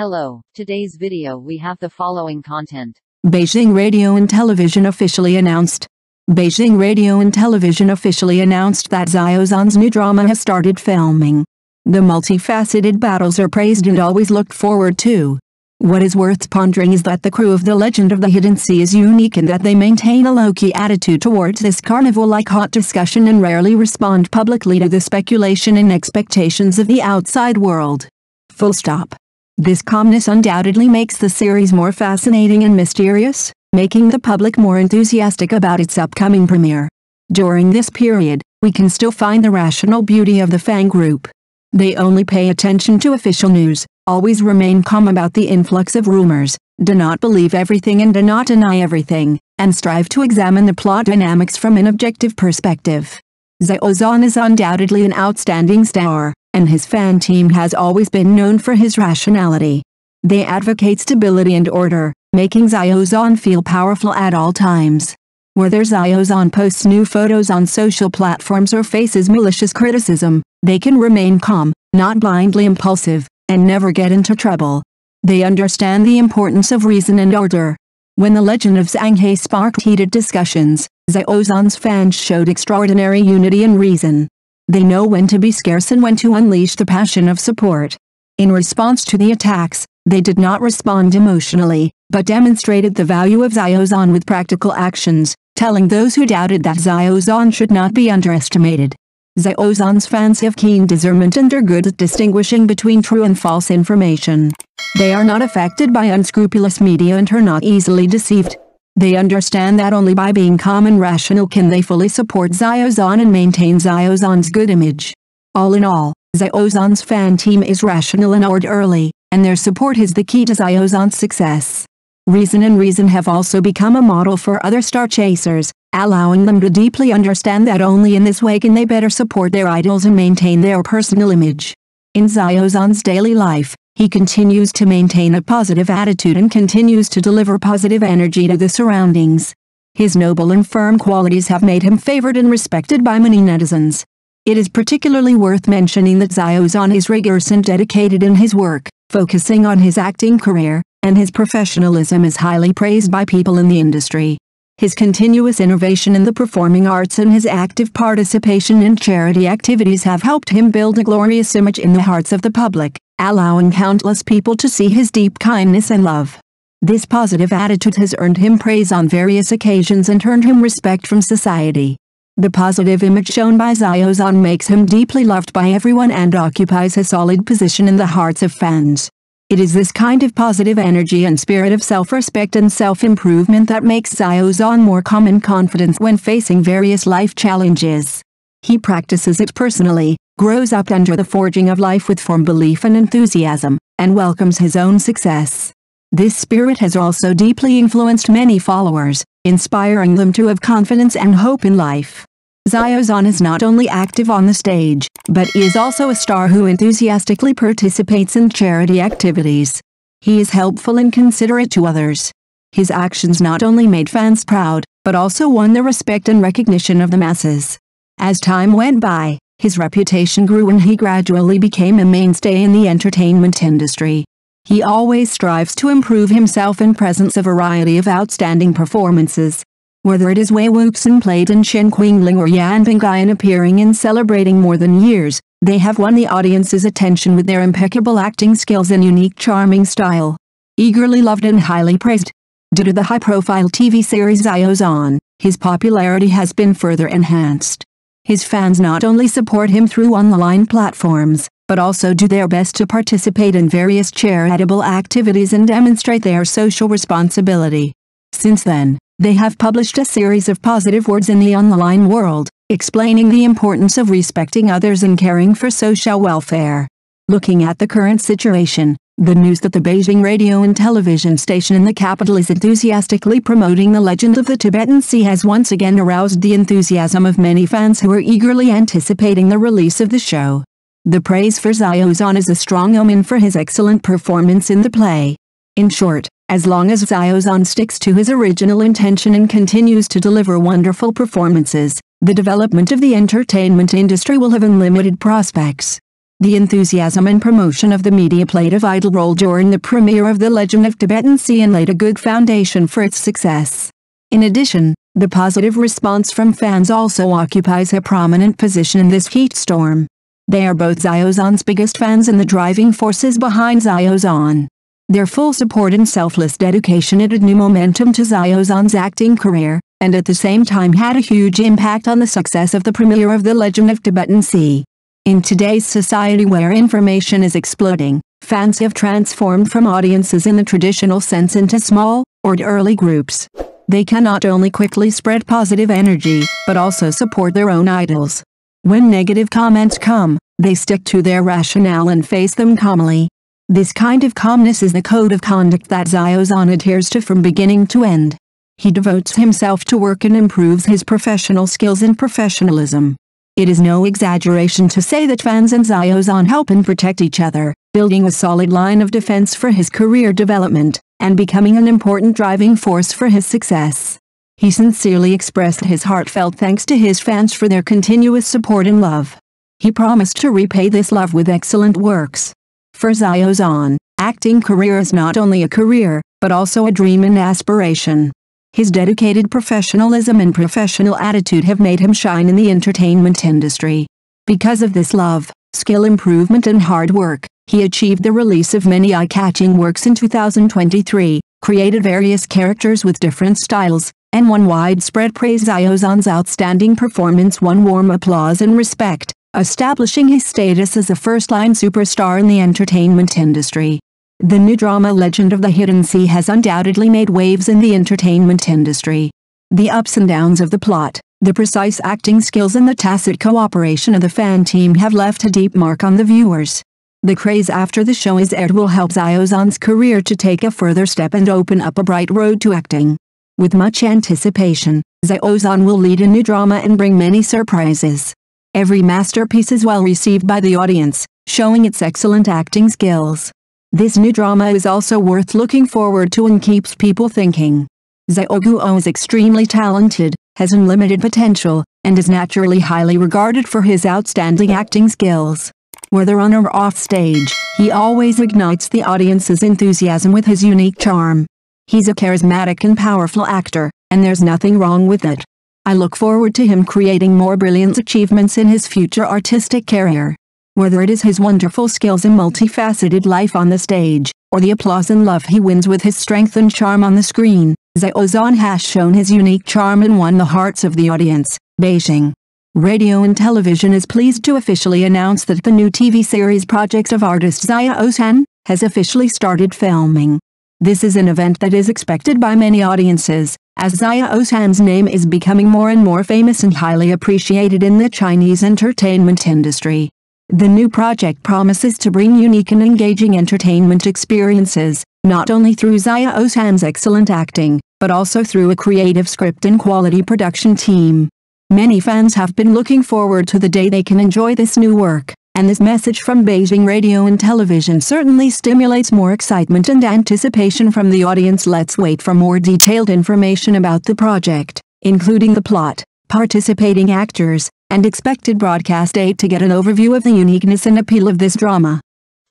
Hello, today's video we have the following content. Beijing Radio and Television officially announced. Beijing Radio and Television officially announced that Xiaozhan's new drama has started filming. The multifaceted battles are praised and always looked forward to. What is worth pondering is that the crew of The Legend of the Hidden Sea is unique in that they maintain a low-key attitude towards this carnival-like hot discussion and rarely respond publicly to the speculation and expectations of the outside world. Full stop. This calmness undoubtedly makes the series more fascinating and mysterious, making the public more enthusiastic about its upcoming premiere. During this period, we can still find the rational beauty of the Fang group. They only pay attention to official news, always remain calm about the influx of rumors, do not believe everything and do not deny everything, and strive to examine the plot dynamics from an objective perspective. Xiaozhan is undoubtedly an outstanding star, and his fan team has always been known for his rationality. They advocate stability and order, making Xiaozhan feel powerful at all times. Whether Xiaozhan posts new photos on social platforms or faces malicious criticism, they can remain calm, not blindly impulsive, and never get into trouble. They understand the importance of reason and order. When the legend of Zhang He sparked heated discussions, Xiaozhan's fans showed extraordinary unity and reason. They know when to be scarce and when to unleash the passion of support. In response to the attacks, they did not respond emotionally, but demonstrated the value of Xiaozhan with practical actions, telling those who doubted that Xiaozhan should not be underestimated. Xiaozhan's fans have keen discernment and are good at distinguishing between true and false information. They are not affected by unscrupulous media and are not easily deceived. They understand that only by being calm and rational can they fully support Xiaozhan and maintain Xiaozhan's good image. All in all, Xiaozhan's fan team is rational and orderly, and their support is the key to Xiaozhan's success. Reason and Reason have also become a model for other star chasers, allowing them to deeply understand that only in this way can they better support their idols and maintain their personal image. In Xiaozhan's daily life, he continues to maintain a positive attitude and continues to deliver positive energy to the surroundings. His noble and firm qualities have made him favored and respected by many netizens. It is particularly worth mentioning that Xiaozhan is rigorous and dedicated in his work, focusing on his acting career, and his professionalism is highly praised by people in the industry. His continuous innovation in the performing arts and his active participation in charity activities have helped him build a glorious image in the hearts of the public, allowing countless people to see his deep kindness and love. This positive attitude has earned him praise on various occasions and earned him respect from society. The positive image shown by Xiaozhan makes him deeply loved by everyone and occupies a solid position in the hearts of fans. It is this kind of positive energy and spirit of self-respect and self-improvement that makes Xiaozhan more calm and confident when facing various life challenges. He practices it personally, grows up under the forging of life with firm belief and enthusiasm, and welcomes his own success. This spirit has also deeply influenced many followers, inspiring them to have confidence and hope in life. Xiaozhan is not only active on the stage, but is also a star who enthusiastically participates in charity activities. He is helpful and considerate to others. His actions not only made fans proud, but also won the respect and recognition of the masses. As time went by, his reputation grew and he gradually became a mainstay in the entertainment industry. He always strives to improve himself and presents a variety of outstanding performances. Whether it is Wei Wuxian played in Chen Qingling or Yan Pingyan appearing in Celebrating More Than Years, they have won the audience's attention with their impeccable acting skills and unique charming style. Eagerly loved and highly praised. Due to the high-profile TV series Xiaozhan, his popularity has been further enhanced. His fans not only support him through online platforms, but also do their best to participate in various charitable activities and demonstrate their social responsibility. Since then, they have published a series of positive words in the online world, explaining the importance of respecting others and caring for social welfare. Looking at the current situation, the news that the Beijing radio and television station in the capital is enthusiastically promoting the legend of the Tibetan Sea has once again aroused the enthusiasm of many fans who are eagerly anticipating the release of the show. The praise for Xiaozhan is a strong omen for his excellent performance in the play. In short, as long as Xiaozhan sticks to his original intention and continues to deliver wonderful performances, the development of the entertainment industry will have unlimited prospects. The enthusiasm and promotion of the media played a vital role during the premiere of The Legend of Tibetan Sea and laid a good foundation for its success. In addition, the positive response from fans also occupies a prominent position in this heat storm. They are both Xiaozhan's biggest fans and the driving forces behind Xiaozhan. Their full support and selfless dedication added new momentum to Xiaozhan's acting career, and at the same time had a huge impact on the success of the premiere of The Legend of Tibetan Sea. In today's society where information is exploding, fans have transformed from audiences in the traditional sense into small, or early groups. They can not only quickly spread positive energy, but also support their own idols. When negative comments come, they stick to their rationale and face them calmly, this kind of calmness is the code of conduct that Xiaozhan adheres to from beginning to end. He devotes himself to work and improves his professional skills and professionalism. It is no exaggeration to say that fans and Xiaozhan help and protect each other, building a solid line of defense for his career development, and becoming an important driving force for his success. He sincerely expressed his heartfelt thanks to his fans for their continuous support and love. He promised to repay this love with excellent works. For Xiaozhan, acting career is not only a career, but also a dream and aspiration. His dedicated professionalism and professional attitude have made him shine in the entertainment industry. Because of this love, skill improvement and hard work, he achieved the release of many eye-catching works in 2023, created various characters with different styles, and won widespread praise Xiaozhan's outstanding performance won warm applause and respect establishing his status as a first-line superstar in the entertainment industry. The new drama Legend of the Hidden Sea has undoubtedly made waves in the entertainment industry. The ups and downs of the plot, the precise acting skills and the tacit cooperation of the fan team have left a deep mark on the viewers. The craze after the show is aired will help Xiaozhan's career to take a further step and open up a bright road to acting. With much anticipation, Xiaozhan will lead a new drama and bring many surprises. Every masterpiece is well received by the audience, showing its excellent acting skills. This new drama is also worth looking forward to and keeps people thinking. Xiao Guo is extremely talented, has unlimited potential, and is naturally highly regarded for his outstanding acting skills. Whether on or off stage, he always ignites the audience's enthusiasm with his unique charm. He's a charismatic and powerful actor, and there's nothing wrong with it. I look forward to him creating more brilliant achievements in his future artistic career. Whether it is his wonderful skills and multifaceted life on the stage, or the applause and love he wins with his strength and charm on the screen, Xiaozhan has shown his unique charm and won the hearts of the audience. Beijing Radio and Television is pleased to officially announce that the new TV series project of artist Xiaozhan has officially started filming. This is an event that is expected by many audiences, as Xiaozhan's name is becoming more and more famous and highly appreciated in the Chinese entertainment industry. The new project promises to bring unique and engaging entertainment experiences, not only through Xiaozhan's excellent acting, but also through a creative script and quality production team. Many fans have been looking forward to the day they can enjoy this new work and this message from Beijing radio and television certainly stimulates more excitement and anticipation from the audience. Let's wait for more detailed information about the project, including the plot, participating actors, and expected broadcast date to get an overview of the uniqueness and appeal of this drama.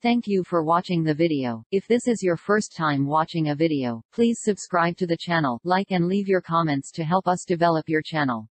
Thank you for watching the video. If this is your first time watching a video, please subscribe to the channel, like and leave your comments to help us develop your channel.